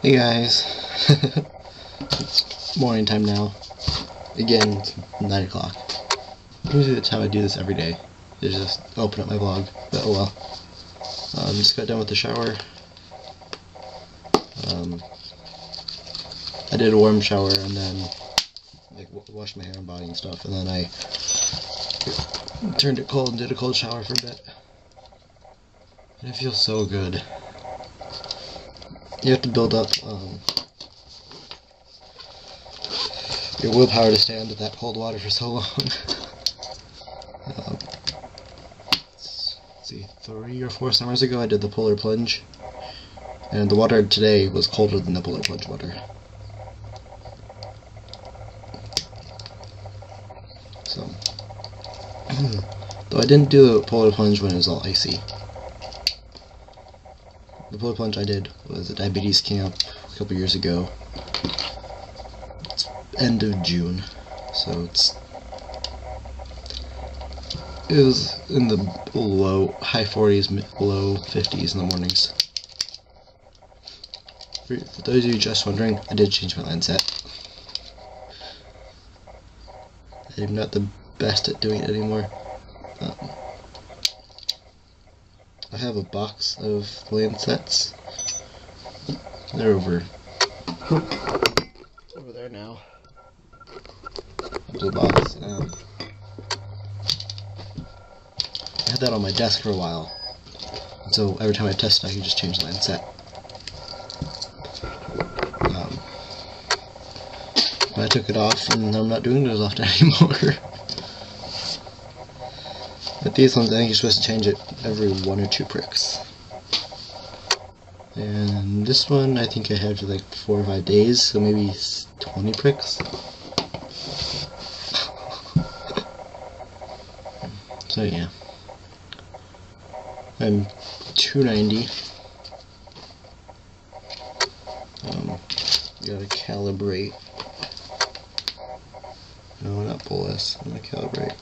Hey guys, it's morning time now. Again, it's 9 o'clock. Usually that's how I do this every day. Is just open up my vlog, but oh well. Um, just got done with the shower. Um, I did a warm shower and then like washed my hair and body and stuff, and then I turned it cold and did a cold shower for a bit. And it feels so good. You have to build up um, your willpower to stand with that cold water for so long. um, let's see, three or four summers ago I did the polar plunge, and the water today was colder than the polar plunge water. So, though I didn't do a polar plunge when it was all icy. The polar plunge I did was a diabetes camp a couple years ago. It's end of June, so it's it was in the low high 40s, low 50s in the mornings. For, those of you just wondering, I did change my lancet. I'm not the best at doing it anymore. I have a box of lancets. They're over over there now. Blue box. Um, I had that on my desk for a while. And so every time I test it, I can just change the lancet. Um, I took it off, and I'm not doing it as often anymore. These ones, I think you're supposed to change it every one or two pricks. And this one, I think I had for like four or five days, so maybe 20 pricks. so yeah. I'm 290. Um, gotta calibrate. No, not pull this. I'm gonna calibrate.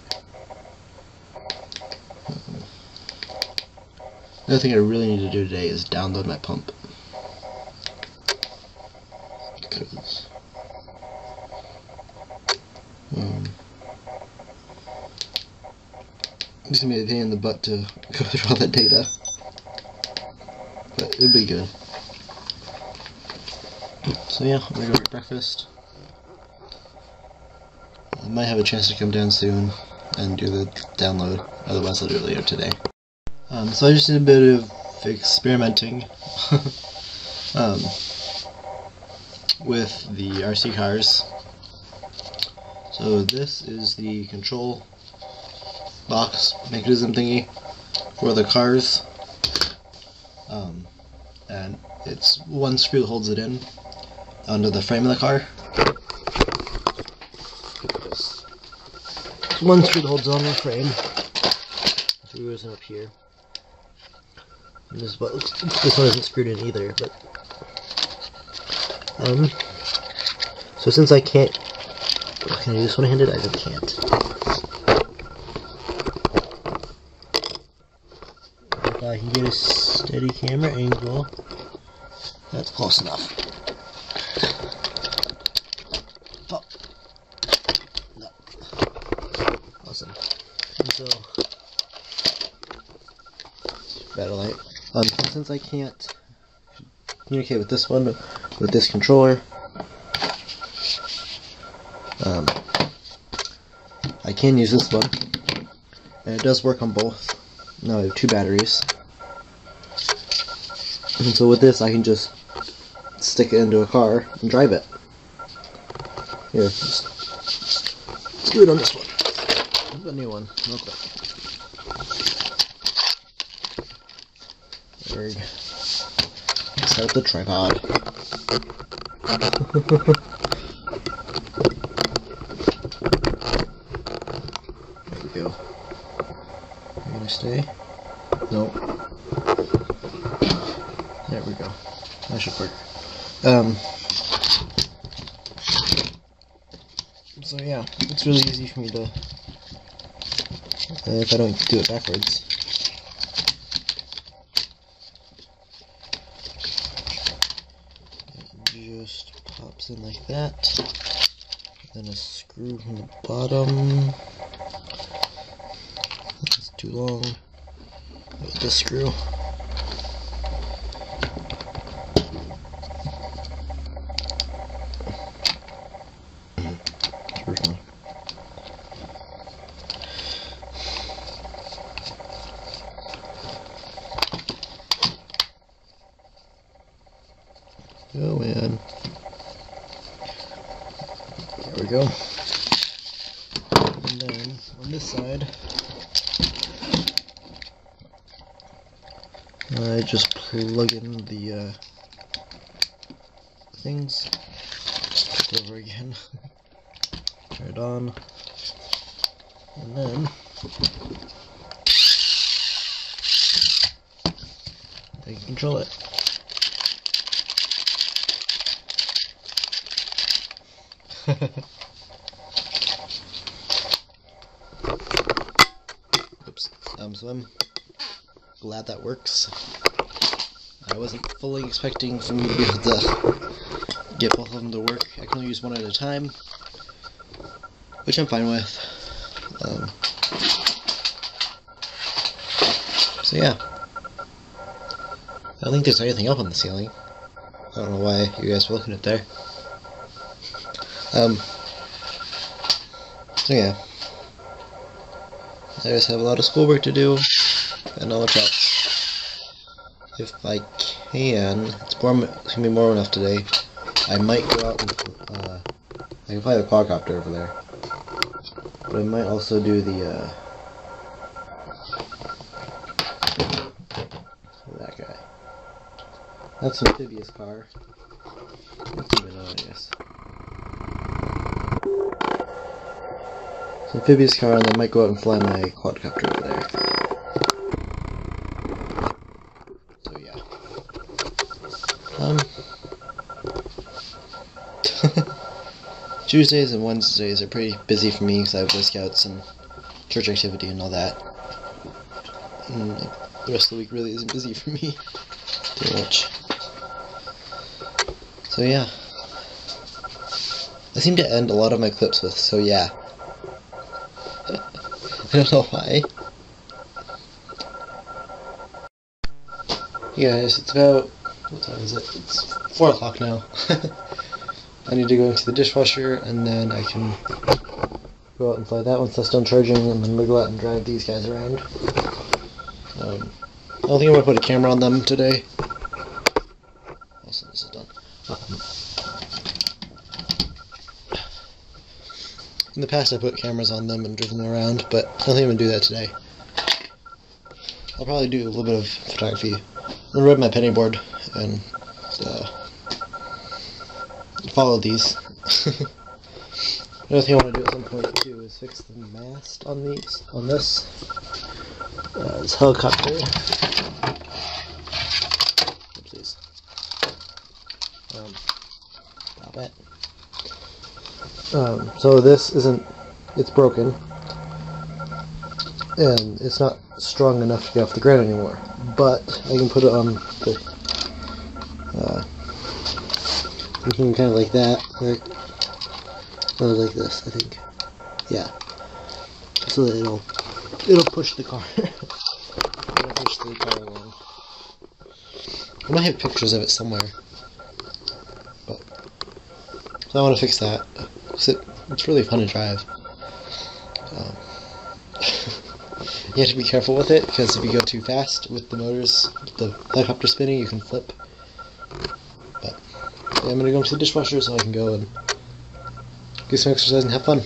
Another thing I really need to do today is download my pump. Because um, it's gonna be a pain in the butt to go through all that data. But it'll be good. So yeah, I'm gonna go get breakfast. I might have a chance to come down soon and do the download, otherwise I'll do it later today. Um, so I just did a bit of experimenting um, with the RC cars. So this is the control box mechanism thingy for the cars. Um, and it's one screw holds it in under the frame of the car. one screw holds on the frame. Screw is up here. This, this one isn't screwed in either, but um. So since I can't, can I do this one-handed? I can't. If I can get a steady camera angle, that's close enough. Oh. No. Awesome. And so, battle light. Um, since I can't communicate with this one, with this controller, um, I can use this one, and it does work on both. Now I have two batteries, and so with this I can just stick it into a car and drive it. Here, just, let's do it on this one. The new one, real quick. Set the tripod. there we go. You gonna stay? Nope. There we go. That should work. Um. So yeah, it's really easy for me to, uh, if I don't do it backwards. just pops in that. Then a screw from the bottom. That's too long. With this screw. Go in. There we go. And then on this side, I just plug in the uh, things. Over again. Turn it on. And then can control it. Oops. Um, so I'm glad that works. I wasn't fully expecting for me to be able to get both of them to work. I can only use one at a time, which I'm fine with. Um, so yeah. I don't think there's anything up on the ceiling. I don't know why you guys were looking at there. Um, so yeah. I just have a lot of schoolwork to do, and not much else. If I can, it's more, it's gonna be more enough today. I might go out and, uh, I can fly the quadcopter over there. But I might also do the, uh, that guy. That's an amphibious car. That's even on, I guess. So amphibious car, and I might go out and fly my quadcopter over there. So yeah. Um. Tuesdays and Wednesdays are pretty busy for me because I have Boy Scouts and church activity and all that. And the rest of the week really isn't busy for me too much. So yeah. I seem to end a lot of my clips with, so yeah. Hey guys, it's about, what time is it? It's 4 o'clock now. I need to go into the dishwasher and then I can go out and fly that once that's done charging and then we'll go out and drive these guys around. Um, I don't think I'm going to put a camera on them today. Also, this is done. Um, in the past I put cameras on them and driven them around, but I don't think I'm going to do that today. I'll probably do a little bit of photography. I'm going to ride my penny board and uh, follow these. Another thing I want to do at some point too is fix the mast on these, on this. Uh, this helicopter. Oopsies. Um, stop it. Um, so this isn't, it's broken. And it's not strong enough to get off the ground anymore. But I can put it on the, uh, Looking kind of like that, right? Or like this, I think. Yeah. So that it'll it'll push the car. it'll push the car along. I might have pictures of it somewhere. But so I want to fix that. It, it's really fun to drive. Um, you have to be careful with it because if you go too fast with the motors, the helicopter spinning, you can flip. But I'm gonna go into the dishwasher so I can go and get some exercise and have fun.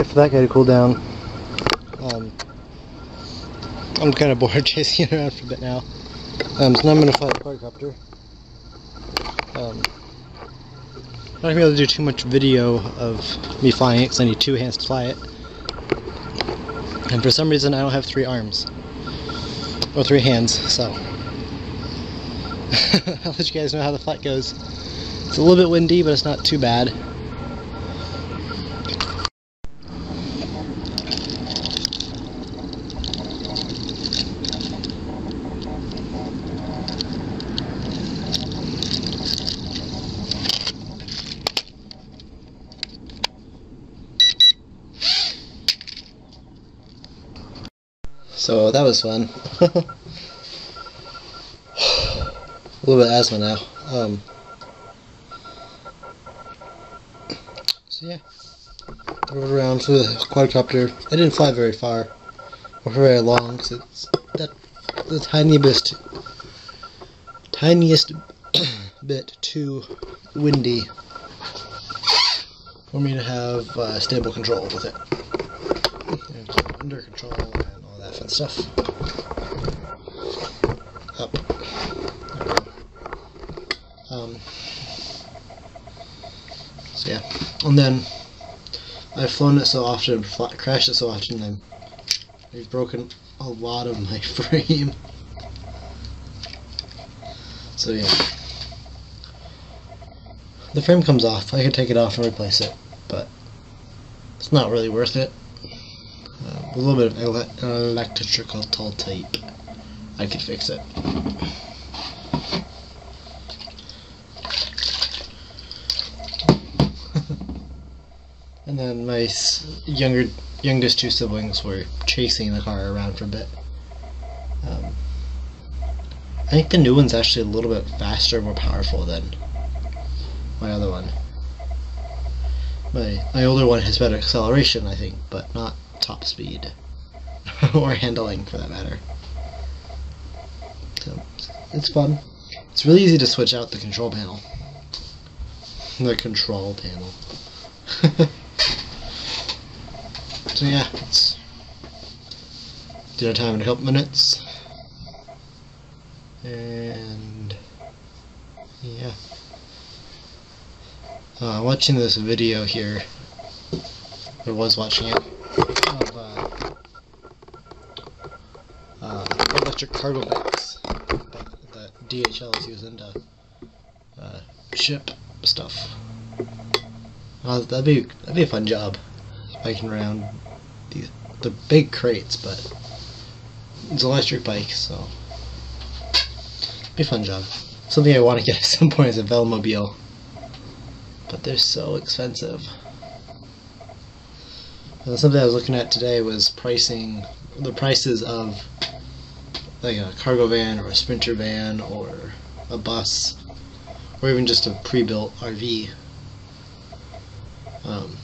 Anyway, for that guy to cool down. Um, I'm kind of bored chasing it around for a bit now. Um, so now I'm going to fly the quadcopter. Um, I'm not going to be able to do too much video of me flying it because I need two hands to fly it. And for some reason I don't have three arms. Or three hands, so. I'll let you guys know how the flight goes. It's a little bit windy, but it's not too bad. So that was fun. a little bit of asthma now. Um, so yeah, I rode around with a quadcopter. I didn't fly very far or very long because it's that the tiniest, tiniest bit too windy for me to have uh, stable control with it. under control stuff. Up. Um, so yeah, and then I've flown it so often, crashed it so often, and I've broken a lot of my frame. So yeah, the frame comes off. I could take it off and replace it, but it's not really worth it a little bit of ele electrical tape, I could fix it. and then my younger, youngest two siblings were chasing the car around for a bit. Um, I think the new one's actually a little bit faster, more powerful than my other one. My my older one has better acceleration, I think, but not top speed. or handling, for that matter. So, it's fun. It's really easy to switch out the control panel. The control panel. so yeah, it's dinner time in a couple minutes. And yeah. Uh, watching this video here, I was watching it, of uh, uh, cargo bikes that DHL is using to uh, ship stuff. Uh, that'd be that'd be a fun job, biking around these the big crates, but it's electric bikes, so be a fun job. Something I want to get at some point is a Velomobile, but they're so expensive. Uh, something I was looking at today was pricing the prices of like a cargo van or a sprinter van or a bus or even just a pre-built RV. Um,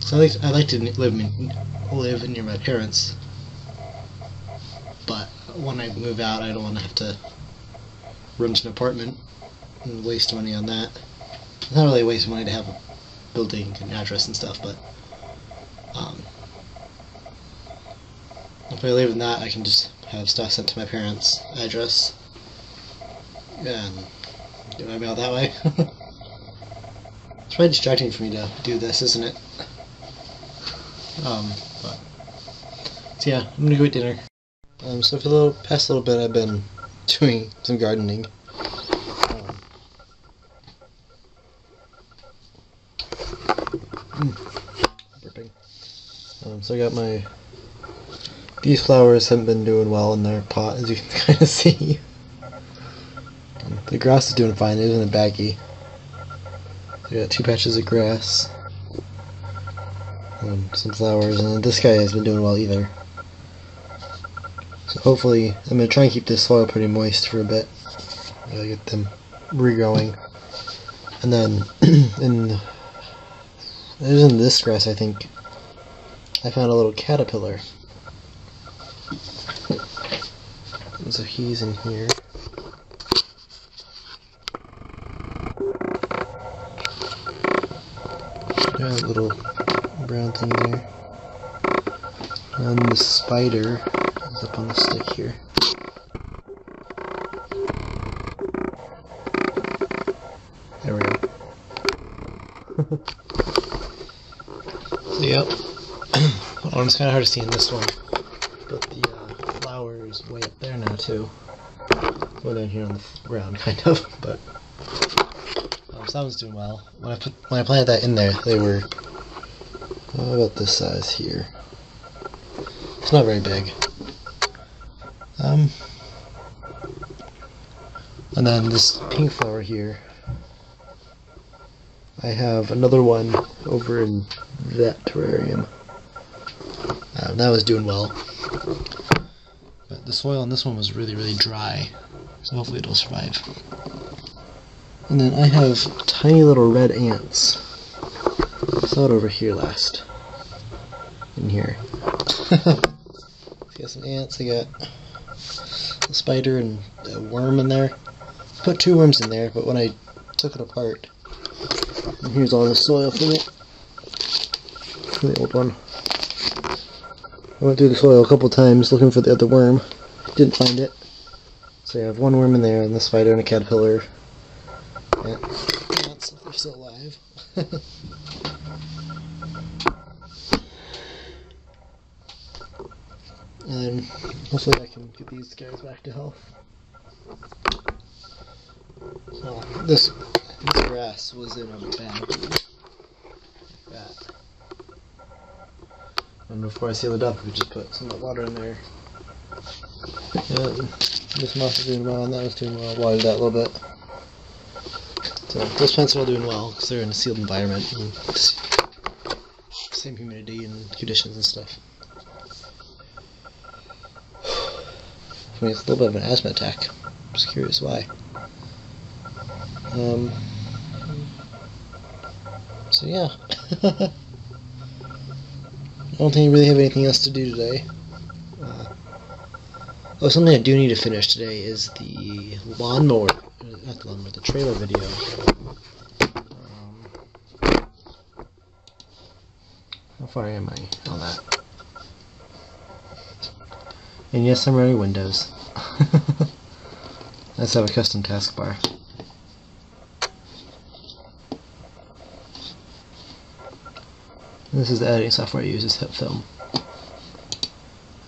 so I like I like to live live near my parents, but when I move out, I don't want to have to rent an apartment and waste money on that. It's not really a waste of money to have a building and address and stuff, but um, if I live in that, I can just have stuff sent to my parents' address and get my mail that way. it's really distracting for me to do this, isn't it? Um, but, so yeah, I'm gonna go eat dinner. Um, so for the little, past little bit, I've been doing some gardening. Um, mm. Um, so I got my... These flowers haven't been doing well in their pot, as you can kind of see. The grass is doing fine, it isn't a baggy. I got two patches of grass. Um, some flowers, and this guy has been doing well either. So hopefully, I'm going to try and keep this soil pretty moist for a bit. I'll get them regrowing. And then, in, in this grass, I think, I found a little caterpillar. So he's in here. Yeah, that little brown thing there. And the spider is up on the stick here. There we go. yep. oh, it's kind of hard to see in this one, but the uh, flower is way up there now too. Well, down here on the ground, kind of, but um, was doing well. When I put when I planted that in there, they were uh, about this size here. It's not very big. Um, and then this pink flower here I have another one over in that terrarium. Um, that was doing well. But the soil on this one was really, really dry. So hopefully it'll survive. And then I have tiny little red ants. I saw it over here last. In here. I got some ants, I got a spider and a worm in there. Put two worms in there, but when I took it apart, and here's all the soil from it. From the old one. I went through the soil a couple times looking for the other worm. Didn't find it. So you have one worm in there, and the spider and a caterpillar. Yeah, ants, they're still alive. and then um, hopefully I can get these guys back to health. So this this grass was in a bag. That. And before I seal it up, we just put some water in there. Yeah, this moss is doing well, and that was doing well. Watered that a little bit. So those plants are all doing well because they're in a sealed environment and same humidity and conditions and stuff. I mean, it's a little bit of an asthma attack. I'm just curious why. Um, so yeah. I don't think I really have anything else to do today. Oh, something I do need to finish today is the lawnmower, not the lawnmower, the trailer video. Um, how far am I on that? And yes, I'm running Windows. Let's have a custom taskbar. This is the editing software I use, is HitFilm.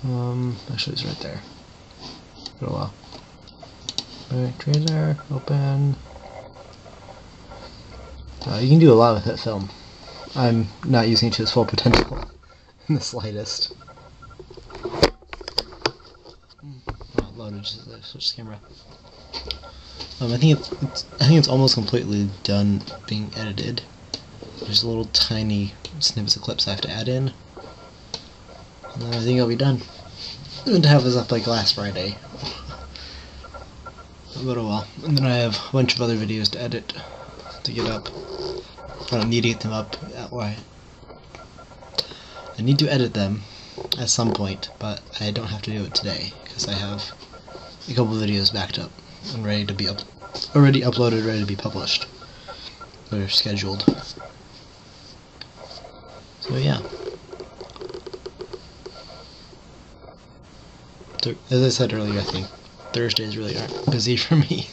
Um, actually it's right there. For a while. Alright, trailer, open. Uh, you can do a lot with that film. I'm not using it to its full potential in the slightest. Oh, loaded, just switch camera. Um, I think it's, it's I think it's almost completely done being edited. There's a little tiny snippets of clips I have to add in. And then I think I'll be done. Going to have this up like last Friday. but oh well. And then I have a bunch of other videos to edit to get up. I don't need to get them up that way. I need to edit them at some point, but I don't have to do it today because I have a couple videos backed up and ready to be up already uploaded, ready to be published. They're scheduled. So yeah. As I said earlier, I think Thursdays really aren't busy for me.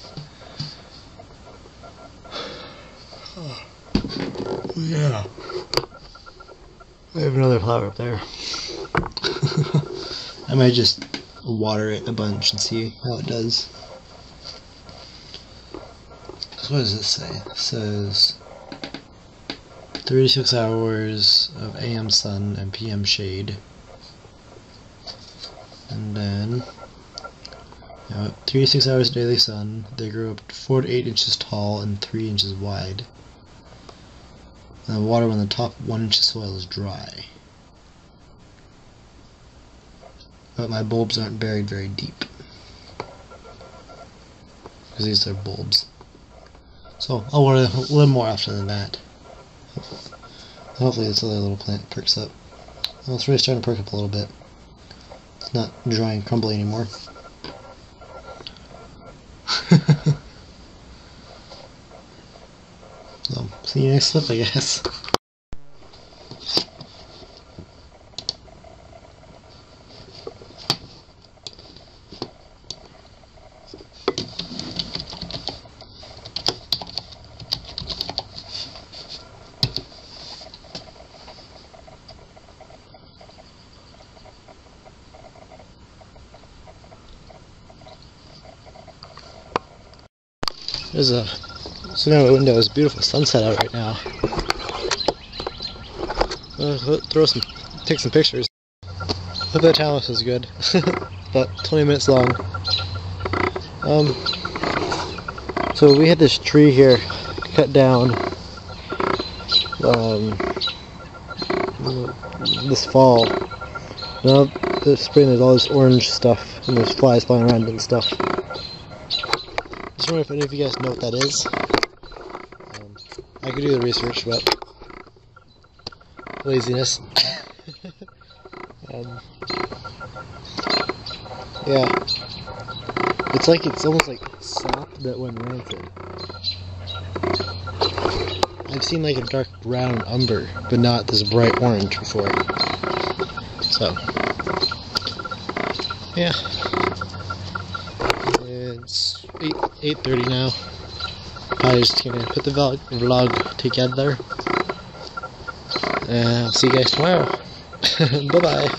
yeah. I have another flower up there. I might just water it a bunch and see how it does. So what does this say? It says 36 hours of AM sun and PM shade. And then, you know, 36 hours daily sun, they grow up 4 to 8 inches tall and 3 inches wide. And the water on the top 1 inch of soil is dry. But my bulbs aren't buried very deep. Because these are bulbs. So I'll water a little more often than that. Hopefully this other little plant perks up. Well, it's really starting to perk up a little bit. Not dry and crumbly anymore. so, see you next clip, I guess. There's a sitting window. It's beautiful sunset out right now. Uh, throw some, take some pictures. Hope the timelapse is good. About 20 minutes long. Um, so we had this tree here cut down um, this fall. Now this spring there's all this orange stuff and there's flies flying around and stuff. I just wondering if any of you guys know what that is. Um, I could do the research, but laziness. um, yeah, it's like it's almost like sap that went rancid. I've seen like a dark brown umber, but not this bright orange before. So, yeah. It's 8, 8.30 now. I'm just gonna put the vlog, together. And I'll see you guys tomorrow. Bye-bye.